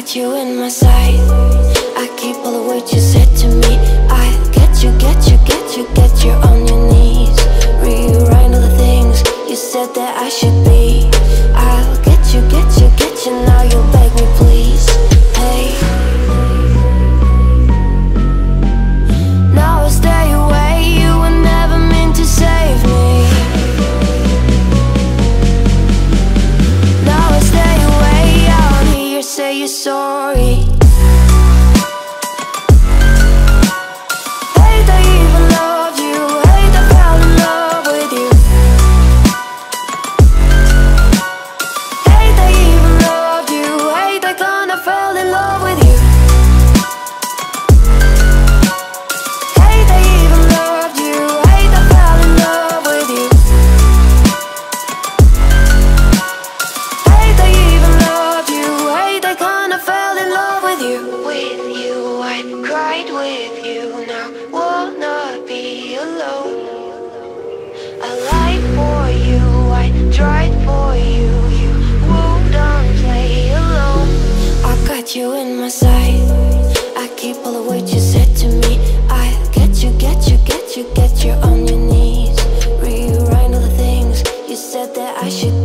got you in my sight. I keep all the words you said to me. I get you, get you, get you, get you on your knees. Rewrite all the things you said that I should be. I'll get you, get you, get you, now you'll beg me say you're sorry right with you now. Will not be alone. I lied for you, I tried for you. You won't play alone. I got you in my sight. I keep all the words you said to me. I get you, get you, get you, get you on your knees. Rewrite all the things you said that I should.